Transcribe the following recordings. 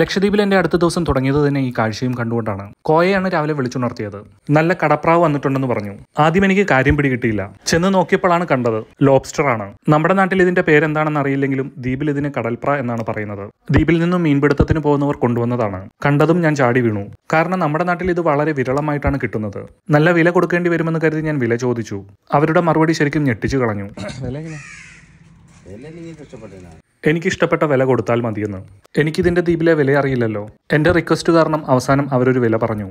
ലക്ഷദ്വീപിൽ എന്റെ അടുത്ത ദിവസം തുടങ്ങിയത് തന്നെ ഈ കാഴ്ചയും കണ്ടുകൊണ്ടാണ്. കോയയാണ് രാവിലെ വിളിച്ചുണർത്തിയത്. നല്ല കടപ്രാവ് വന്നിട്ടുണ്ടെന്ന് പറഞ്ഞു. ആദ്യം എനിക്ക് കാര്യം പിടികിട്ടിയില്ല. ചെന്ന് നോക്കിയപ്പോഴാണ് കണ്ടത് ലോബ്സ്റ്റർ ആണ് നമ്മുടെ നാട്ടിൽ ഇതിന്റെ പേരെന്താണെന്ന് അറിയില്ലെങ്കിലും ദ്വീപിൽ ഇതിന് കടൽപ്ര എന്നാണ് പറയുന്നത്. ദ്വീപിൽ നിന്നും മീൻപിടുത്തത്തിന് പോകുന്നവർ കൊണ്ടുവന്നതാണ്. കണ്ടതും ഞാൻ ചാടി വീണു. കാരണം നമ്മുടെ നാട്ടിൽ ഇത് വളരെ വിരളമായിട്ടാണ് കിട്ടുന്നത്. നല്ല വില കൊടുക്കേണ്ടി വരുമെന്ന് കരുതി ഞാൻ വില ചോദിച്ചു. അവരുടെ മറുപടി ശരിക്കും ഞെട്ടിച്ചു കളഞ്ഞു. വില നിങ്ങൾക്ക് ഇഷ്ടപ്പെട്ടതിനാ എനിക്ക് ഇഷ്ടപ്പെട്ട വില കൊടുത്താൽ മതിയെന്ന്. എനിക്കിതിന്റെ ദ്വീപിലെ വില അറിയില്ലല്ലോ. എന്റെ റിക്വസ്റ്റ് കാരണം അവസാനം അവരൊരു വില പറഞ്ഞു.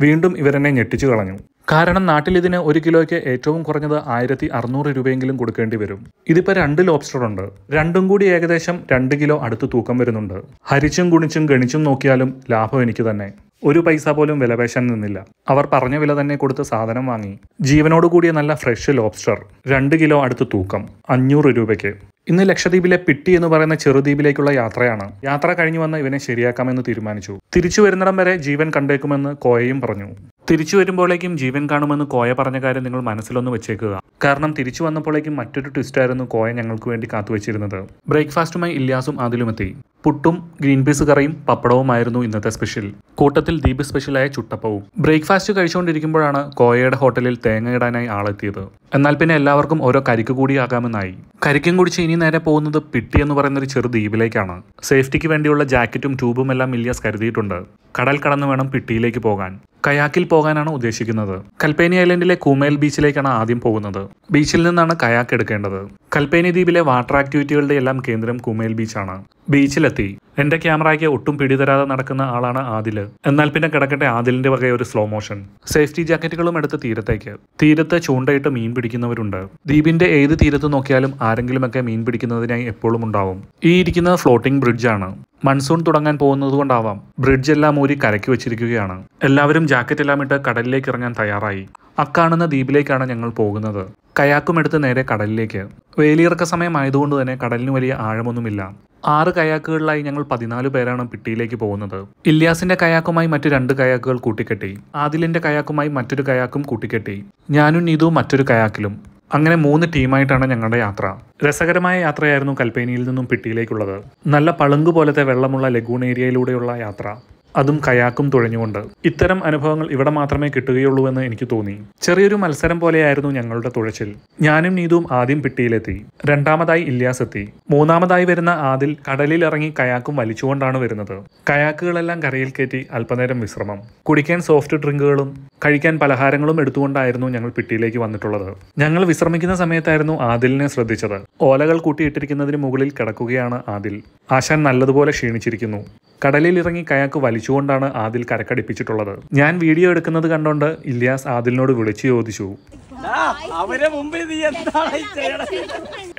വീണ്ടും ഇവരെന്നെ ഞെട്ടിച്ചു കളഞ്ഞു. കാരണം നാട്ടിൽ ഇതിന് ഒരു കിലോയ്ക്ക് ഏറ്റവും കുറഞ്ഞത് ആയിരത്തി അറുന്നൂറ് രൂപയെങ്കിലും കൊടുക്കേണ്ടി വരും. ഇതിപ്പോ രണ്ട് ലോബ്സ്റ്റർ ഉണ്ട്. രണ്ടും കൂടി ഏകദേശം രണ്ട് കിലോ അടുത്ത് തൂക്കം വരുന്നുണ്ട്. ഹരിച്ചും ഗുണിച്ചും ഗണിച്ചും നോക്കിയാലും ലാഭം എനിക്ക് തന്നെ. ഒരു പൈസ പോലും വിലപേശാൻ നിന്നില്ല. അവർ പറഞ്ഞ വില തന്നെ കൊടുത്ത് സാധനം വാങ്ങി. ജീവനോട് കൂടിയ നല്ല ഫ്രഷ് ലോബ്സ്റ്റർ രണ്ട് കിലോ അടുത്ത് തൂക്കം. അഞ്ഞൂറ് രൂപയ്ക്ക്. ഇന്ന് ലക്ഷദ്വീപിലെ പിട്ടി എന്ന് പറയുന്ന ചെറുദ്വീപിലേക്കുള്ള യാത്രയാണ്. യാത്ര കഴിഞ്ഞു വന്ന് ഇവനെ ശരിയാക്കാമെന്ന് തീരുമാനിച്ചു. തിരിച്ചു വരുന്നിടം വരെ ജീവൻ കണ്ടേക്കുമെന്ന് കോയയും പറഞ്ഞു. തിരിച്ചു വരുമ്പോഴേക്കും ജീവൻ കാണുമെന്ന് കോയ പറഞ്ഞ കാര്യം നിങ്ങൾ മനസ്സിലൊന്ന് വെച്ചേക്കുക. കാരണം തിരിച്ചു വന്നപ്പോഴേക്കും മറ്റൊരു ട്വിസ്റ്റായിരുന്നു കോയ ഞങ്ങൾക്ക് വേണ്ടി കാത്തുവച്ചിരുന്നത്. ബ്രേക്ക്ഫാസ്റ്റുമായി ഇല്യാസും അതിലുമെത്തി പുട്ടും ഗ്രീൻ പീസ് കറിയും പപ്പടവുമായിരുന്നു ഇന്നത്തെ സ്പെഷ്യൽ. കൂട്ടത്തിൽ ദീപ് സ്പെഷ്യലായ ചുട്ടപ്പവും. ബ്രേക്ക്ഫാസ്റ്റ് കഴിച്ചുകൊണ്ടിരിക്കുമ്പോഴാണ് കോയയുടെ ഹോട്ടലിൽ തേങ്ങ ഇടാനായി ആളെത്തിയത്. എന്നാൽ പിന്നെ എല്ലാവർക്കും ഓരോ കരിക്ക് കൂടിയാകാമെന്നായി. കരിക്കും കുടിച്ച് ഇനി നേരെ പോകുന്നത് പിട്ടി എന്ന് പറയുന്ന ഒരു ചെറു ദ്വീപിലേക്കാണ്. സേഫ്റ്റിക്ക് വേണ്ടിയുള്ള ജാക്കറ്റും ട്യൂബും എല്ലാം ഇല്യാസ് കരുതിയിട്ടുണ്ട്. കടൽ കടന്നു വേണം പിട്ടിയിലേക്ക് പോകാൻ. കയാക്കിൽ പോകാനാണ് ഉദ്ദേശിക്കുന്നത്. കൽപ്പേനി ഐലൻഡിലെ കൂമേൽ ബീച്ചിലേക്കാണ് ആദ്യം പോകുന്നത്. ബീച്ചിൽ നിന്നാണ് കയാക്ക് എടുക്കേണ്ടത്. കൽപ്പേനി ദ്വീപിലെ വാട്ടർ ആക്ടിവിറ്റികളുടെ എല്ലാം കേന്ദ്രം കുമേൽ ബീച്ചാണ്. ബീച്ചിലെത്തി. എന്റെ ക്യാമറയ്ക്ക് ഒട്ടും പിടിതരാതെ നടക്കുന്ന ആളാണ് ആദിൽ. എന്നാൽ പിന്നെ കിടക്കട്ടെ ആദിലിന്റെ വക ഒരു സ്ലോ മോഷൻ സേഫ്റ്റി ജാക്കറ്റുകളും എടുത്ത് തീരത്തേക്ക്. തീരത്ത് ചൂണ്ടയിട്ട് മീൻ പിടിക്കുന്നവരുണ്ട്. ദ്വീപിന്റെ ഏത് തീരത്ത് നോക്കിയാലും ആരെങ്കിലുമൊക്കെ മീൻ പിടിക്കുന്നതിനായി എപ്പോഴും ഉണ്ടാവും. ഈ ഇരിക്കുന്ന ഫ്ലോട്ടിംഗ് ബ്രിഡ്ജാണ് മൺസൂൺ തുടങ്ങാൻ പോകുന്നത് കൊണ്ടാവാം. ബ്രിഡ്ജ് എല്ലാം ഊരി കരക്കി വെച്ചിരിക്കുകയാണ്. എല്ലാവരും ജാക്കറ്റ് എല്ലാം ഇട്ട് കടലിലേക്ക് ഇറങ്ങാൻ തയ്യാറായി. അക്കാണുന്ന ദ്വീപിലേക്കാണ് ഞങ്ങൾ പോകുന്നത്. കയാക്കും എടുത്ത് നേരെ കടലിലേക്ക്. വേലിയിറക്ക സമയമായതുകൊണ്ട് തന്നെ കടലിന് വലിയ ആഴമൊന്നുമില്ല. ആറ് കയാക്കുകളിലായി ഞങ്ങൾ പതിനാല് പേരാണ് പിട്ടിയിലേക്ക് പോകുന്നത്. ഇല്യാസിന്റെ കയാക്കുമായി മറ്റു രണ്ട് കയാക്കുകൾ കൂട്ടിക്കെട്ടി. ആദിലിന്റെ കയാക്കുമായി മറ്റൊരു കയാക്കും കൂട്ടിക്കെട്ടി. ഞാനും നീതുവും മറ്റൊരു കയാക്കിലും. അങ്ങനെ മൂന്ന് ടീമായിട്ടാണ് ഞങ്ങളുടെ യാത്ര. രസകരമായ യാത്രയായിരുന്നു കൽപ്പേനിയിൽ നിന്നും പിട്ടിയിലേക്കുള്ളത് നല്ല പളുങ്ക് പോലത്തെ വെള്ളമുള്ള ലഗൂൺ ഏരിയയിലൂടെയുള്ള യാത്ര. അതും കയാക്കും തുഴഞ്ഞുകൊണ്ട്. ഇത്തരം അനുഭവങ്ങൾ ഇവിടെ മാത്രമേ കിട്ടുകയുള്ളൂ എന്ന് എനിക്ക് തോന്നി. ചെറിയൊരു മത്സരം പോലെയായിരുന്നു ഞങ്ങളുടെ തുഴച്ചിൽ. ഞാനും നീതുവും ആദ്യം പിട്ടിയിലെത്തി. രണ്ടാമതായി ഇല്യാസ് എത്തി. മൂന്നാമതായി വരുന്ന ആദിൽ കടലിൽ ഇറങ്ങി കയാക്കും വലിച്ചുകൊണ്ടാണ് വരുന്നത്. കയാക്കുകളെല്ലാം കരയിൽ കയറ്റി അല്പനേരം വിശ്രമം. കുടിക്കാൻ സോഫ്റ്റ് ഡ്രിങ്കുകളും കഴിക്കാൻ പലഹാരങ്ങളും എടുത്തുകൊണ്ടായിരുന്നു ഞങ്ങൾ പിട്ടിയിലേക്ക് വന്നിട്ടുള്ളത്. ഞങ്ങൾ വിശ്രമിക്കുന്ന സമയത്തായിരുന്നു ആദിലിനെ ശ്രദ്ധിച്ചത്. ഓലകൾ കൂട്ടിയിട്ടിരിക്കുന്നതിന് മുകളിൽ കിടക്കുകയാണ് ആദിൽ. ആശാൻ നല്ലതുപോലെ ക്ഷീണിച്ചിരിക്കുന്നു. കടലിൽ ഇറങ്ങി കയാക്ക് വലിച്ചുകൊണ്ടാണ് ആദിൽ കരക്കടിപ്പിച്ചിട്ടുള്ളത്. ഞാൻ വീഡിയോ എടുക്കുന്നത് കണ്ടോണ്ട് ഇല്യാസ് ആദിലിനോട് വിളിച്ചു ചോദിച്ചു. അവരെ നീ എന്താണ്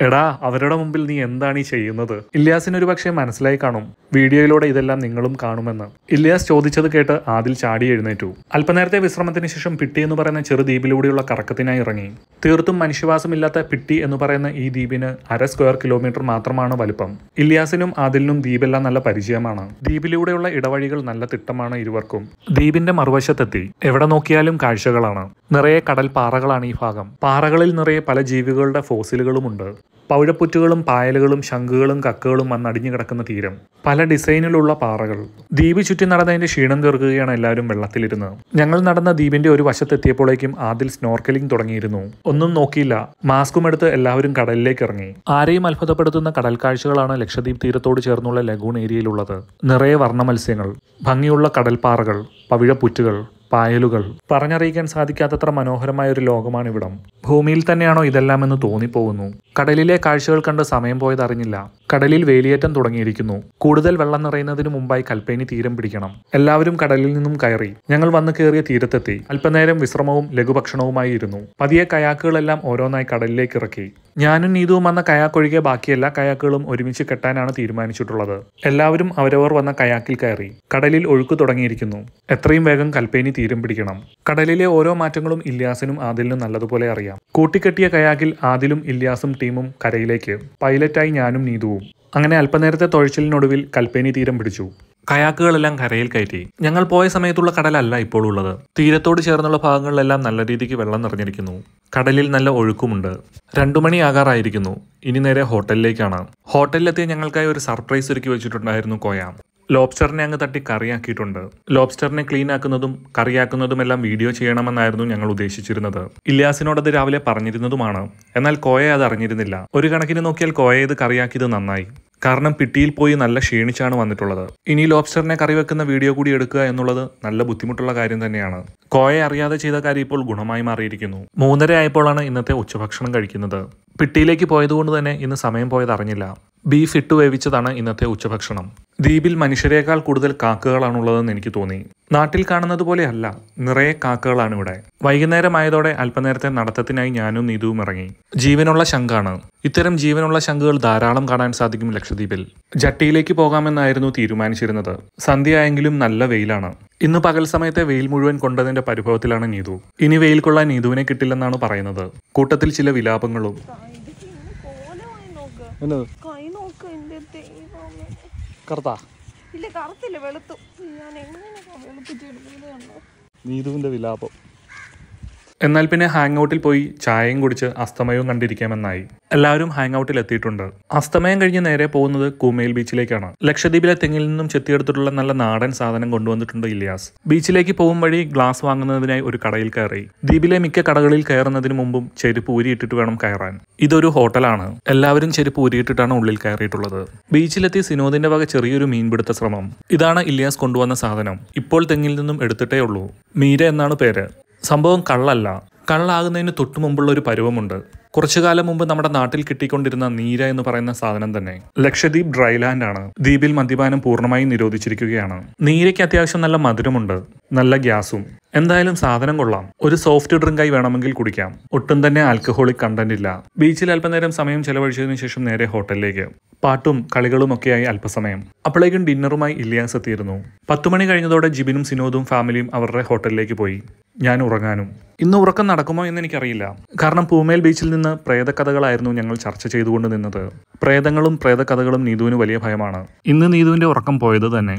എടാ അവരുടെ മുമ്പിൽ നീ എന്താണ് ഈ ചെയ്യുന്നത്? ഇല്യാസിന് ഒരു പക്ഷേ മനസ്സിലായി കാണും. വീഡിയോയിലൂടെ ഇതെല്ലാം നിങ്ങളും കാണുമെന്ന്. ഇല്യാസ് ചോദിച്ചത് കേട്ട് ആദിൽ ചാടി എഴുന്നേറ്റു. അല്പനേരത്തെ വിശ്രമത്തിന് ശേഷം പിട്ടി എന്ന് പറയുന്ന ചെറു ദ്വീപിലൂടെയുള്ള കറക്കത്തിനായി ഇറങ്ങി. തീർത്തും മനുഷ്യവാസമില്ലാത്ത പിട്ടി എന്ന് പറയുന്ന ഈ ദ്വീപിന് അര സ്ക്വയർ കിലോമീറ്റർ മാത്രമാണ് വലുപ്പം. ഇല്യാസിനും ആദിലിനും ദ്വീപെല്ലാം നല്ല പരിചയമാണ്. ദ്വീപിലൂടെയുള്ള ഇടവഴികൾ നല്ല തിട്ടമാണ് ഇരുവർക്കും. ദ്വീപിന്റെ മറുവശത്തെത്തി. എവിടെ നോക്കിയാലും കാഴ്ചകളാണ്. നിറയെ കടൽ പാറകളാണ് ഭാഗം പാറകളിൽ നിറയെ പല ജീവികളുടെ ഫോസിലുകളുമുണ്ട് പൗഴപ്പുറ്റുകളും പായലുകളും ശംഖുകളും കക്കകളും വന്നടിഞ്ഞു കിടക്കുന്ന തീരം. പല ഡിസൈനിലുള്ള പാറകൾ. ദ്വീപ് ചുറ്റി നടന്നതിന്റെ ക്ഷീണം തീർക്കുകയാണ് എല്ലാവരും വെള്ളത്തിലിരുന്ന്. ഞങ്ങൾ നടന്ന ദ്വീപിന്റെ ഒരു വശത്തെത്തിയപ്പോഴേക്കും ആദ്യം സ്നോർക്കലിംഗ് തുടങ്ങിയിരുന്നു. ഒന്നും നോക്കിയില്ല. മാസ്കും എടുത്ത് എല്ലാവരും കടലിലേക്ക് ഇറങ്ങി. ആരെയും അത്ഭുതപ്പെടുത്തുന്ന കടൽ കാഴ്ചകളാണ് ലക്ഷദ്വീപ് തീരത്തോട് ചേർന്നുള്ള ലഗൂൺ ഏരിയയിലുള്ളത്. നിറയെ വർണ മത്സ്യങ്ങൾ ഭംഗിയുള്ള കടൽപ്പാറകൾ പവിഴപ്പുറ്റുകൾ പായലുകൾ. പറഞ്ഞറിയിക്കാൻ സാധിക്കാത്തത്ര മനോഹരമായ ഒരു ലോകമാണ് ഇവിടം ഭൂമിയിൽ തന്നെയാണോ ഇതെല്ലാം എന്ന് തോന്നിപ്പോകുന്നു. കടലിലെ കാഴ്ചകൾ കണ്ട് സമയം പോയതറിഞ്ഞില്ല. കടലിൽ വേലിയേറ്റം തുടങ്ങിയിരിക്കുന്നു. കൂടുതൽ വെള്ളം നിറയുന്നതിന് മുമ്പായി കൽപ്പേനി തീരം പിടിക്കണം. എല്ലാവരും കടലിൽ നിന്നും കയറി. ഞങ്ങൾ വന്നു കയറിയ തീരത്തെത്തി. അല്പനേരം വിശ്രമവും ലഘുഭക്ഷണവുമായി ഇരുന്നു പതിയെ കയാക്കുകളെല്ലാം ഓരോന്നായി കടലിലേക്ക് ഇറക്കി. ഞാനും നീതുവും വന്ന കയാക്കൊഴികെ ബാക്കി എല്ലാ കയാക്കുകളും ഒരുമിച്ച് കെട്ടാനാണ് തീരുമാനിച്ചിട്ടുള്ളത്. എല്ലാവരും അവരവർ വന്ന കയാക്കിൽ കയറി കടലിൽ ഒഴുക്ക് തുടങ്ങിയിരിക്കുന്നു. എത്രയും വേഗം കൽപ്പേനി തീരം പിടിക്കണം. കടലിലെ ഓരോ മാറ്റങ്ങളും ഇല്യാസിനും ആദിലിനും നല്ലതുപോലെ അറിയാം. കൂട്ടിക്കെട്ടിയ കയാക്കിൽ ആദിലും ഇല്യാസും ടീമും കരയിലേക്ക്. പൈലറ്റായി ഞാനും നീതുവും. അങ്ങനെ അല്പനേരത്തെ തൊഴിച്ചിലിനൊടുവിൽ കൽപ്പേനി തീരം പിടിച്ചു. കയാക്കുകളെല്ലാം കരയിൽ കയറ്റി. ഞങ്ങൾ പോയ സമയത്തുള്ള കടലല്ല ഇപ്പോൾ ഉള്ളത്. തീരത്തോട് ചേർന്നുള്ള ഭാഗങ്ങളിലെല്ലാം നല്ല രീതിക്ക് വെള്ളം നിറഞ്ഞിരിക്കുന്നു. കടലിൽ നല്ല ഒഴുക്കുമുണ്ട്. രണ്ടു മണിയാകാറായിരിക്കുന്നു ഇനി നേരെ ഹോട്ടലിലേക്കാണ്. ഹോട്ടലിലെത്തിയ ഞങ്ങൾക്കായി ഒരു സർപ്രൈസ് ഒരുക്കി വെച്ചിട്ടുണ്ടായിരുന്നു കോയ. ലോബ്സ്റ്ററിനെ അങ്ങ് തട്ടി കറിയാക്കിയിട്ടുണ്ട്. ലോബ്സ്റ്ററിനെ ക്ലീൻ ആക്കുന്നതും കറിയാക്കുന്നതുമെല്ലാം വീഡിയോ ചെയ്യണമെന്നായിരുന്നു ഞങ്ങൾ ഉദ്ദേശിച്ചിരുന്നത്. ഇല്ലാസിനോടത് രാവിലെ പറഞ്ഞിരുന്നതുമാണ്. എന്നാൽ കോയ അത് അറിഞ്ഞിരുന്നില്ല. ഒരു കണക്കിന് നോക്കിയാൽ കോയ ഇത് കറിയാക്കിയത് നന്നായി. കാരണം പിട്ടിയിൽ പോയി നല്ല ക്ഷീണിച്ചാണ് വന്നിട്ടുള്ളത്. ഇനി ലോബ്സ്റ്ററിനെ കറി വെക്കുന്ന വീഡിയോ കൂടി എടുക്കുക എന്നുള്ളത് നല്ല ബുദ്ധിമുട്ടുള്ള കാര്യം തന്നെയാണ്. കോയെ അറിയാതെ ചെയ്ത കാര്യം ഇപ്പോൾ ഗുണമായി മാറിയിരിക്കുന്നു. മൂന്നര ആയപ്പോഴാണ് ഇന്നത്തെ ഉച്ചഭക്ഷണം കഴിക്കുന്നത്. പിട്ടിയിലേക്ക് പോയതുകൊണ്ട് തന്നെ ഇന്ന് സമയം പോയത് അറിഞ്ഞില്ല. ബീഫ് ഇട്ട് വേവിച്ചതാണ് ഇന്നത്തെ ഉച്ചഭക്ഷണം. ദ്വീപിൽ മനുഷ്യരെക്കാൾ കൂടുതൽ കാക്കകളാണുള്ളതെന്ന് എനിക്ക് തോന്നി. നാട്ടിൽ കാണുന്നത് പോലെയല്ല നിറയെ കാക്കകളാണ് ഇവിടെ. വൈകുന്നേരമായതോടെ അല്പനേരത്തെ നടത്തത്തിനായി ഞാനും നീതുവും ഇറങ്ങി. ജീവനുള്ള ശംഖാണ്. ഇത്തരം ജീവനുള്ള ശംഖുകൾ ധാരാളം കാണാൻ സാധിക്കും ലക്ഷദ്വീപിൽ. ജട്ടിയിലേക്ക് പോകാമെന്നായിരുന്നു തീരുമാനിച്ചിരുന്നത്. സന്ധ്യയായെങ്കിലും നല്ല വെയിലാണ്. ഇന്ന് പകൽ സമയത്തെ വെയിൽ മുഴുവൻ കൊണ്ടതിന്റെ പരിഭവത്തിലാണ് നീതു. ഇനി വെയിൽ കൊള്ളാൻ നീതുവിനെ കിട്ടില്ലെന്നാണ് പറയുന്നത്. കൂട്ടത്തിൽ ചില വിലാപങ്ങളും. കറുത്താ? ഇല്ല കറുത്തില്ല വെളുത്തു. ഞാൻ എങ്ങനെ നീതുവിന്റെ വിലാപം. എന്നാൽ പിന്നെ ഹാങ് ഔട്ടിൽ പോയി ചായയും കുടിച്ച് അസ്തമയവും കണ്ടിരിക്കാമെന്നായി. എല്ലാവരും ഹാങ് ഔട്ടിൽ എത്തിയിട്ടുണ്ട്. അസ്തമയം കഴിഞ്ഞ് നേരെ പോകുന്നത് കൂമേൽ ബീച്ചിലേക്കാണ്. ലക്ഷദ്വീപിലെ തെങ്ങിൽ നിന്നും ചെത്തിയെടുത്തിട്ടുള്ള നല്ല നാടൻ സാധനം കൊണ്ടുവന്നിട്ടുണ്ട് ഇലിയാസ്. ബീച്ചിലേക്ക് പോകും വഴി ഗ്ലാസ് വാങ്ങുന്നതിനായി ഒരു കടയിൽ കയറി. ദ്വീപിലെ മിക്ക കടകളിൽ കയറുന്നതിന് മുമ്പും ചെരുപ്പ് ഊരിയിട്ടിട്ട് വേണം കയറാൻ. ഇതൊരു ഹോട്ടലാണ്. എല്ലാവരും ചെരുപ്പ് ഊരിയിട്ടിട്ടാണ് ഉള്ളിൽ കയറിയിട്ടുള്ളത്. ബീച്ചിലെത്തി സിനോദിന്റെ വക ചെറിയൊരു മീൻപിടുത്ത ശ്രമം. ഇതാണ് ഇലിയാസ് കൊണ്ടുവന്ന സാധനം. ഇപ്പോൾ തെങ്ങിൽ നിന്നും എടുത്തിട്ടേ ഉള്ളൂ. മീര എന്നാണ് പേര്. സംഭവം കള്ളല്ല. കള്ളാകുന്നതിന് തൊട്ടു മുമ്പുള്ള ഒരു പരുവമുണ്ട്. കുറച്ചു കാലം മുമ്പ് നമ്മുടെ നാട്ടിൽ കിട്ടിക്കൊണ്ടിരുന്ന നീര എന്ന് പറയുന്ന സാധനം തന്നെ ലക്ഷദ്വീപ് ഡ്രൈലാൻഡ് ആണ്. ദ്വീപിൽ മദ്യപാനം പൂർണമായും നിരോധിച്ചിരിക്കുകയാണ്. നീരയ്ക്ക് അത്യാവശ്യം നല്ല മധുരമുണ്ട് നല്ല ഗ്യാസും. എന്തായാലും സാധനം കൊള്ളാം. ഒരു സോഫ്റ്റ് ഡ്രിങ്കായി വേണമെങ്കിൽ കുടിക്കാം. ഒട്ടും തന്നെ ആൽക്കഹോളിക് കണ്ടന്റ് ഇല്ല. ബീച്ചിൽ അല്പനേരം സമയം ചെലവഴിച്ചതിനു ശേഷം നേരെ ഹോട്ടലിലേക്ക്. പാട്ടും കളികളും ഒക്കെയായി അല്പസമയം. അപ്പോഴേക്കും ഡിന്നറുമായി ഇല്ലിയാസ് എത്തിയിരുന്നു. പത്തുമണി കഴിഞ്ഞതോടെ ജിബിനും സിനോദും ഫാമിലിയും അവരുടെ ഹോട്ടലിലേക്ക് പോയി. ഞാൻ ഉറങ്ങാനും. ഇന്ന് ഉറക്കം നടക്കുമോ എന്ന് എനിക്കറിയില്ല. കാരണം പൂമേൽ ബീച്ചിൽ നിന്ന് പ്രേതകഥകളായിരുന്നു ഞങ്ങൾ ചർച്ച ചെയ്തുകൊണ്ട് നിന്നത്. പ്രേതങ്ങളും പ്രേതകഥകളും നീതുവിന് വലിയ ഭയമാണ്. ഇന്ന് നീതുവിന്റെ ഉറക്കം പോയത് തന്നെ.